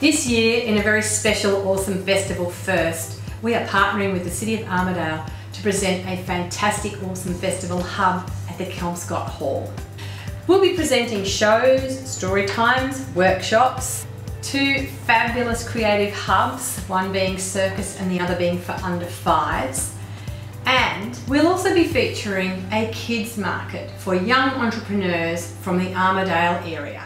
This year, in a very special Awesome Festival first, we are partnering with the City of Armadale to present a fantastic Awesome Festival hub at the Kelmscott Hall. We'll be presenting shows, story times, workshops, two fabulous creative hubs, one being circus and the other being for under fives. And we'll also be featuring a kids market for young entrepreneurs from the Armadale area.